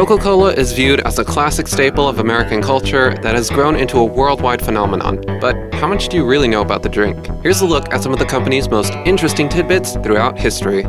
Coca Cola is viewed as a classic staple of American culture that has grown into a worldwide phenomenon. But how much do you really know about the drink? Here's a look at some of the company's most interesting tidbits throughout history.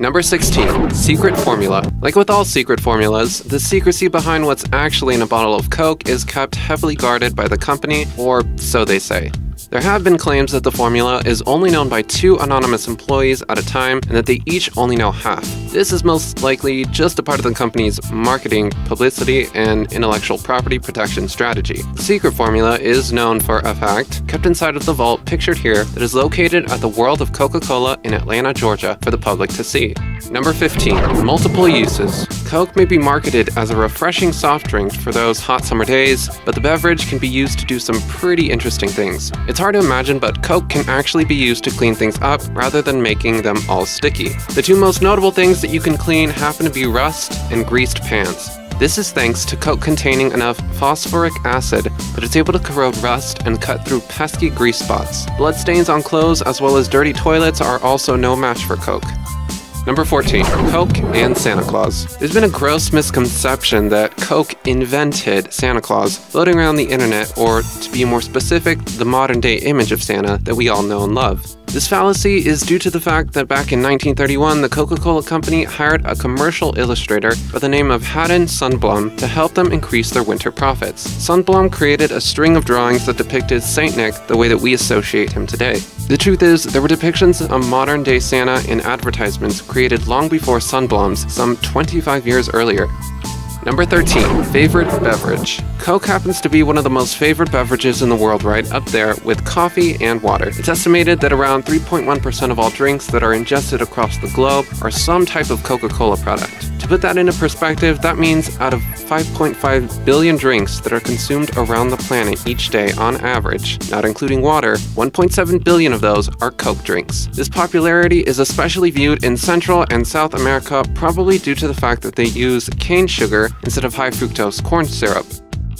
Number 16. Secret Formula. Like with all secret formulas, the secrecy behind what's actually in a bottle of Coke is kept heavily guarded by the company, or so they say. There have been claims that the formula is only known by two anonymous employees at a time and that they each only know half. This is most likely just a part of the company's marketing, publicity, and intellectual property protection strategy. The secret formula is known for a fact kept inside of the vault pictured here that is located at the World of Coca-Cola in Atlanta, Georgia for the public to see. Number 15. Multiple uses. Coke may be marketed as a refreshing soft drink for those hot summer days, but the beverage can be used to do some pretty interesting things. It's hard to imagine, but Coke can actually be used to clean things up rather than making them all sticky. The two most notable things that you can clean happen to be rust and greased pans. This is thanks to Coke containing enough phosphoric acid that it's able to corrode rust and cut through pesky grease spots. Blood stains on clothes as well as dirty toilets are also no match for Coke. Number 14. Coke and Santa Claus. There's been a gross misconception that Coke invented Santa Claus, floating around the internet, or to be more specific, the modern day image of Santa that we all know and love. This fallacy is due to the fact that back in 1931, the Coca Cola Company hired a commercial illustrator by the name of Haddon Sundblom to help them increase their winter profits. Sundblom created a string of drawings that depicted St. Nick the way that we associate him today. The truth is, there were depictions of modern day Santa in advertisements created long before Sundblom's, some 25 years earlier. Number 13. Favorite beverage. Coke happens to be one of the most favorite beverages in the world right up there with coffee and water. It's estimated that around 3.1% of all drinks that are ingested across the globe are some type of Coca-Cola product. To put that into perspective, that means out of 5.5 billion drinks that are consumed around the planet each day on average, not including water, 1.7 billion of those are Coke drinks. This popularity is especially viewed in Central and South America, probably due to the fact that they use cane sugar instead of high fructose corn syrup.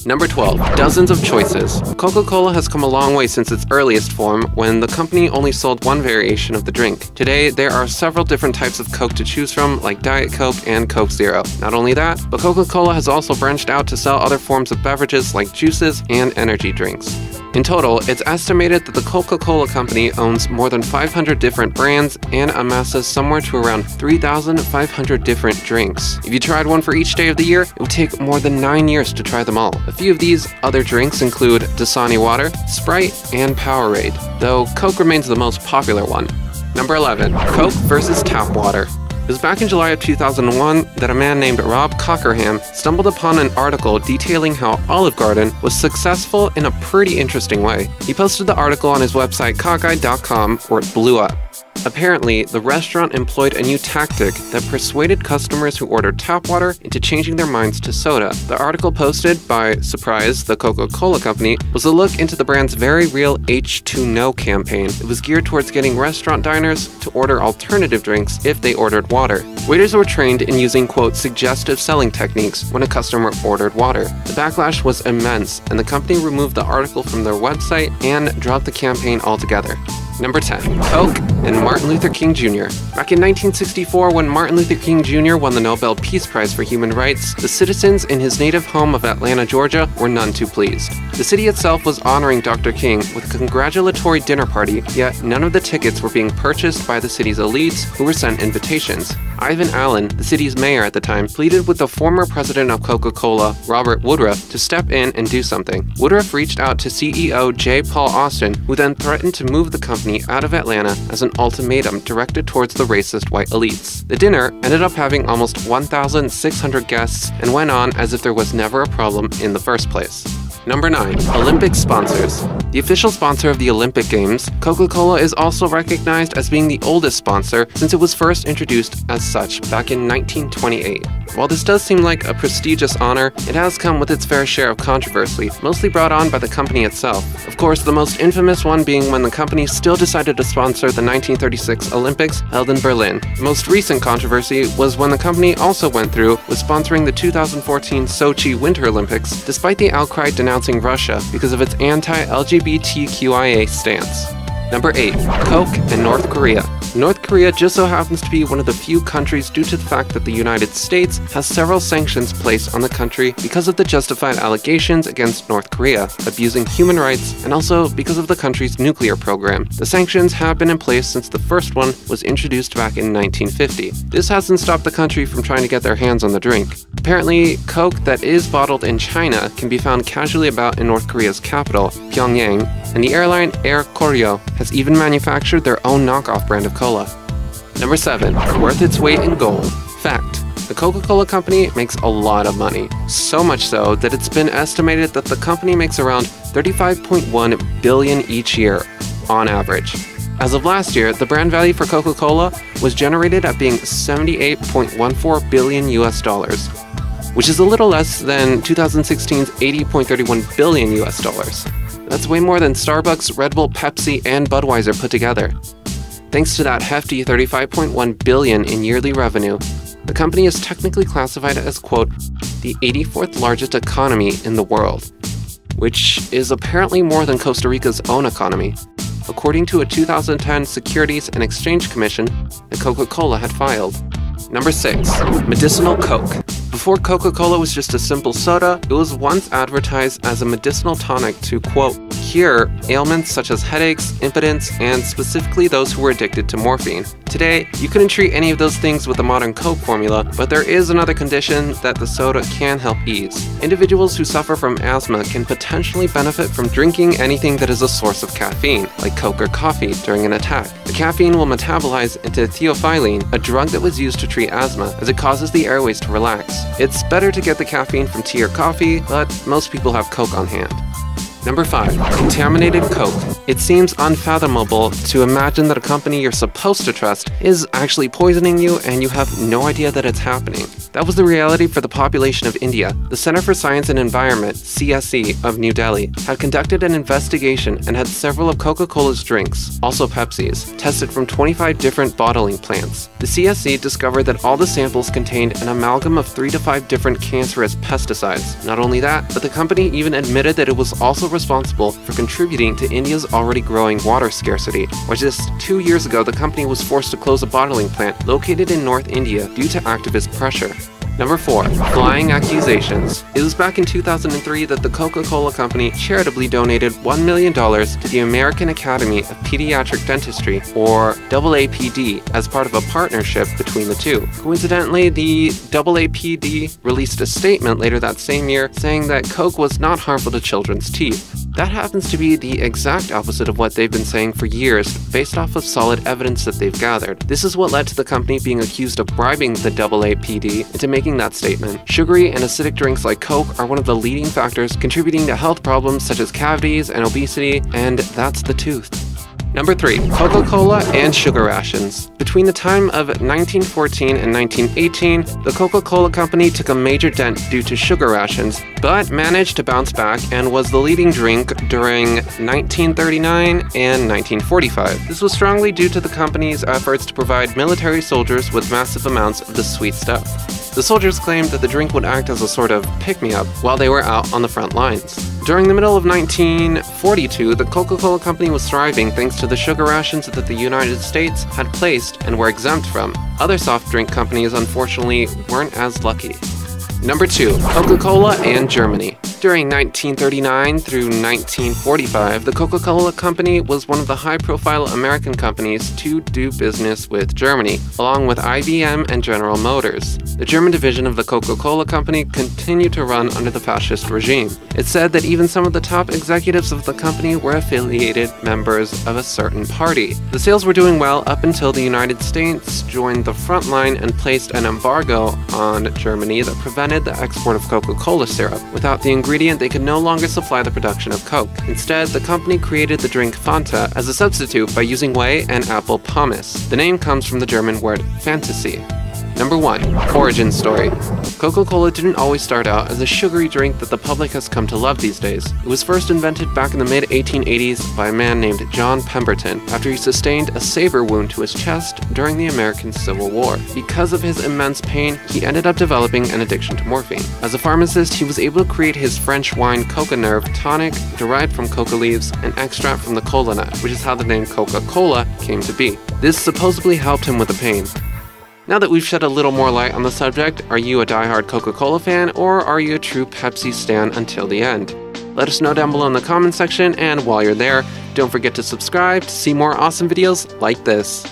Number 12. Dozens of choices. Coca Cola has come a long way since its earliest form, when the company only sold one variation of the drink. Today, there are several different types of Coke to choose from, like Diet Coke and Coke Zero. Not only that, but Coca Cola has also branched out to sell other forms of beverages like juices and energy drinks. In total, it's estimated that the Coca Cola Company owns more than 500 different brands and amasses somewhere to around 3,500 different drinks. If you tried one for each day of the year, it would take more than 9 years to try them all. A few of these other drinks include Dasani Water, Sprite, and Powerade, though Coke remains the most popular one. Number 11. Coke versus tap water. It was back in July of 2001 that a man named Rob Cockerham stumbled upon an article detailing how Olive Garden was successful in a pretty interesting way. He posted the article on his website cockeyed.com where it blew up. Apparently, the restaurant employed a new tactic that persuaded customers who ordered tap water into changing their minds to soda. The article posted by Surprise, the Coca Cola Company, was a look into the brand's very real H2No campaign. It was geared towards getting restaurant diners to order alternative drinks if they ordered water. Waiters were trained in using, quote, suggestive selling techniques when a customer ordered water. The backlash was immense, and the company removed the article from their website and dropped the campaign altogether. Number 10. Coke and Martin Luther King Jr. Back in 1964, when Martin Luther King Jr. won the Nobel Peace Prize for Human Rights, the citizens in his native home of Atlanta, Georgia were none too pleased. The city itself was honoring Dr. King with a congratulatory dinner party, yet none of the tickets were being purchased by the city's elites who were sent invitations. Ivan Allen, the city's mayor at the time, pleaded with the former president of Coca Cola, Robert Woodruff, to step in and do something. Woodruff reached out to CEO J. Paul Austin, who then threatened to move the company out of Atlanta as an ultimatum directed towards the racist white elites. The dinner ended up having almost 1,600 guests and went on as if there was never a problem in the first place. Number 9. Olympic Sponsors The official sponsor of the Olympic Games, Coca-Cola is also recognized as being the oldest sponsor since it was first introduced as such back in 1928. While this does seem like a prestigious honor, it has come with its fair share of controversy, mostly brought on by the company itself. Of course, the most infamous one being when the company still decided to sponsor the 1936 Olympics held in Berlin. The most recent controversy was when the company also went through with sponsoring the 2014 Sochi Winter Olympics, despite the outcry denouncing Russia because of its anti-LGBTQIA stance. Number 8. Coke and North Korea. North Korea just so happens to be one of the few countries due to the fact that the United States has several sanctions placed on the country because of the justified allegations against North Korea, abusing human rights, and also because of the country's nuclear program. The sanctions have been in place since the first one was introduced back in 1950. This hasn't stopped the country from trying to get their hands on the drink. Apparently, Coke that is bottled in China can be found casually about in North Korea's capital, Pyongyang, and the airline Air Koryo has even manufactured their own knockoff brand of cola. Number 7. Worth its weight in gold. Fact. The Coca Cola Company makes a lot of money. So much so that it's been estimated that the company makes around 35.1 billion each year, on average. As of last year, the brand value for Coca Cola was generated at being 78.14 billion US dollars, which is a little less than 2016's 80.31 billion US dollars. That's way more than Starbucks, Red Bull, Pepsi, and Budweiser put together. Thanks to that hefty 35.1 billion in yearly revenue, the company is technically classified as quote the 84th largest economy in the world, which is apparently more than Costa Rica's own economy. According to a 2010 Securities and Exchange Commission that Coca-Cola had filed. Number 6. Medicinal Coke. Before Coca Cola was just a simple soda, it was once advertised as a medicinal tonic to, quote, cure ailments such as headaches, impotence, and specifically those who were addicted to morphine. Today, you couldn't treat any of those things with the modern Coke formula, but there is another condition that the soda can help ease. Individuals who suffer from asthma can potentially benefit from drinking anything that is a source of caffeine, like Coke or coffee, during an attack. The caffeine will metabolize into theophylline, a drug that was used to treat asthma, as it causes the airways to relax. It's better to get the caffeine from tea or coffee, but most people have Coke on hand. Number 5. Contaminated Coke. It seems unfathomable to imagine that a company you're supposed to trust is actually poisoning you and you have no idea that it's happening. That was the reality for the population of India. The Center for Science and Environment, CSE, of New Delhi, had conducted an investigation and had several of Coca-Cola's drinks, also Pepsi's, tested from 25 different bottling plants. The CSE discovered that all the samples contained an amalgam of 3 to 5 different cancerous pesticides. Not only that, but the company even admitted that it was also responsible for contributing to India's already growing water scarcity, where just two years ago the company was forced to close a bottling plant located in North India due to activist pressure. Number 4. Flying Accusations. It was back in 2003 that the Coca-Cola Company charitably donated $1 million to the American Academy of Pediatric Dentistry, or AAPD, as part of a partnership between the two. Coincidentally, the AAPD released a statement later that same year saying that Coke was not harmful to children's teeth. That happens to be the exact opposite of what they've been saying for years, based off of solid evidence that they've gathered. This is what led to the company being accused of bribing the AAPD into making that statement. Sugary and acidic drinks like Coke are one of the leading factors contributing to health problems such as cavities and obesity, and that's the tooth. Number 3. Coca-Cola and sugar rations. Between the time of 1914 and 1918, the Coca-Cola Company took a major dent due to sugar rations, but managed to bounce back and was the leading drink during 1939 and 1945. This was strongly due to the company's efforts to provide military soldiers with massive amounts of the sweet stuff. The soldiers claimed that the drink would act as a sort of pick-me-up while they were out on the front lines. During the middle of 1942, the Coca-Cola Company was thriving thanks to the sugar rations that the United States had placed and were exempt from. Other soft drink companies unfortunately weren't as lucky. Number 2. Coca-Cola and Germany. During 1939 through 1945, the Coca-Cola Company was one of the high-profile American companies to do business with Germany, along with IBM and General Motors. The German division of the Coca-Cola Company continued to run under the fascist regime. It said that even some of the top executives of the company were affiliated members of a certain party. The sales were doing well up until the United States joined the front line and placed an embargo on Germany that prevented the export of Coca-Cola syrup. Without the ingredient, they could no longer supply the production of Coke. Instead, the company created the drink Fanta as a substitute by using whey and apple pomace. The name comes from the German word fantasy. Number 1. Origin Story Coca Cola didn't always start out as a sugary drink that the public has come to love these days. It was first invented back in the mid 1880s by a man named John Pemberton after he sustained a saber wound to his chest during the American Civil War. Because of his immense pain, he ended up developing an addiction to morphine. As a pharmacist, he was able to create his French wine Coca Nerve tonic derived from coca leaves and extract from the cola nut, which is how the name Coca Cola came to be. This supposedly helped him with the pain. Now that we've shed a little more light on the subject, are you a die-hard Coca-Cola fan or are you a true Pepsi stan until the end? Let us know down below in the comment section, and while you're there, don't forget to subscribe to see more awesome videos like this.